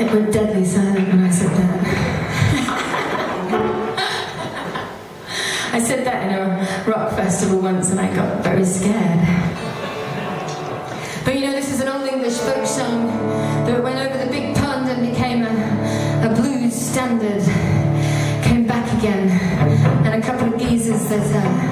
It went deadly silent when I said that. I said that in a rock festival once and I got very scared. But you know, this is an old English folk song that went over the big pond and became a, a blues standard. Came back again. And a couple of geezers that uh,